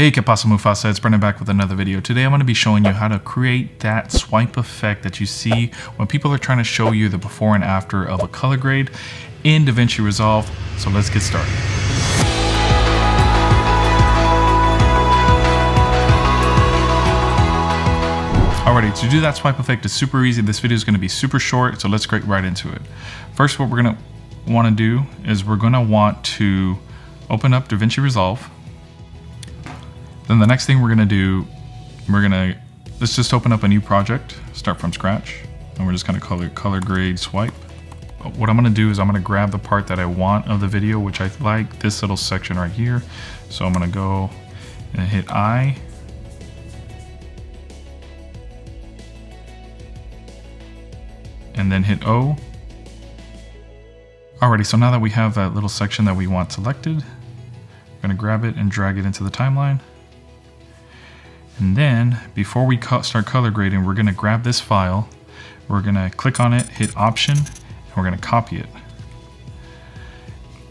Hey, que pasa Mufasa? It's Brendon back with another video. Today I'm going to be showing you how to create that swipe effect that you see when people are trying to show you the before and after of a color grade in DaVinci Resolve. So let's get started. Alrighty, to do that swipe effect is super easy. This video is going to be super short, so let's get right into it. First, what we're going to want to do is we're going to want to open up DaVinci Resolve then the next thing we're gonna do, we're gonna, let's just open up a new project, start from scratch, and we're just gonna color, color grade swipe. What I'm gonna do is I'm gonna grab the part that I want of the video, which I like, this little section right here. So I'm gonna go and hit I, and then hit O. Alrighty, so now that we have that little section that we want selected, I'm gonna grab it and drag it into the timeline. And then before we start color grading, we're gonna grab this file, we're gonna click on it, hit option, and we're gonna copy it.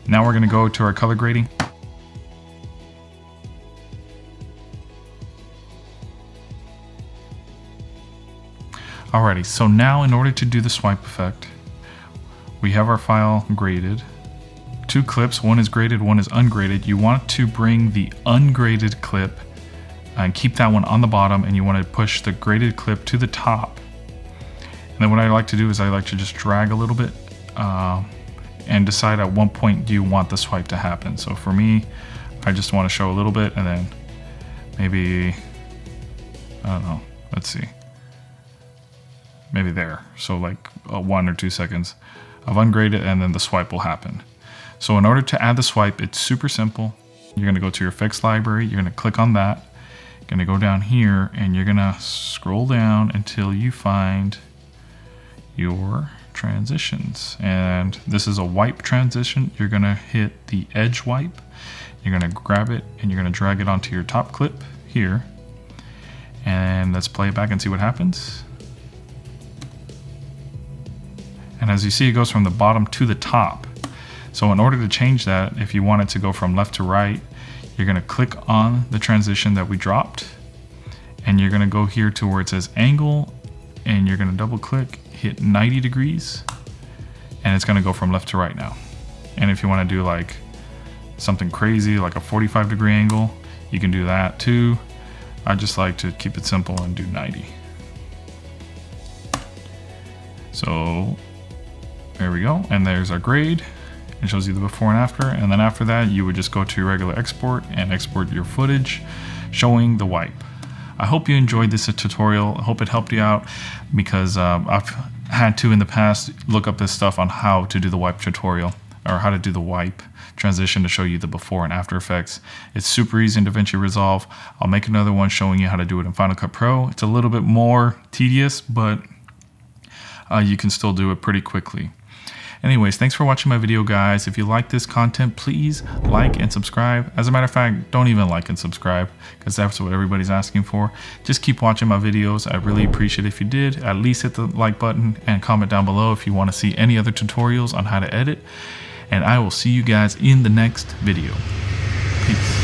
Now we're gonna go to our color grading. Alrighty, so now in order to do the swipe effect, we have our file graded. Two clips, one is graded, one is ungraded. You want to bring the ungraded clip and keep that one on the bottom and you want to push the graded clip to the top. And then what I like to do is I like to just drag a little bit uh, and decide at what point do you want the swipe to happen. So for me, I just want to show a little bit and then maybe, I don't know, let's see. Maybe there. So like one or two seconds of ungraded and then the swipe will happen. So in order to add the swipe, it's super simple. You're gonna go to your effects library, you're gonna click on that, gonna go down here and you're gonna scroll down until you find your transitions. And this is a wipe transition. You're gonna hit the edge wipe. You're gonna grab it and you're gonna drag it onto your top clip here. And let's play it back and see what happens. And as you see it goes from the bottom to the top. So in order to change that if you want it to go from left to right you're gonna click on the transition that we dropped and you're gonna go here to where it says angle and you're gonna double click, hit 90 degrees and it's gonna go from left to right now. And if you wanna do like something crazy, like a 45 degree angle, you can do that too. I just like to keep it simple and do 90. So there we go. And there's our grade. It shows you the before and after. And then after that, you would just go to your regular export and export your footage showing the wipe. I hope you enjoyed this tutorial. I hope it helped you out because um, I've had to in the past look up this stuff on how to do the wipe tutorial or how to do the wipe transition to show you the before and after effects. It's super easy in DaVinci Resolve. I'll make another one showing you how to do it in Final Cut Pro. It's a little bit more tedious, but uh, you can still do it pretty quickly. Anyways, thanks for watching my video, guys. If you like this content, please like and subscribe. As a matter of fact, don't even like and subscribe because that's what everybody's asking for. Just keep watching my videos. I really appreciate if you did. At least hit the like button and comment down below if you want to see any other tutorials on how to edit. And I will see you guys in the next video. Peace.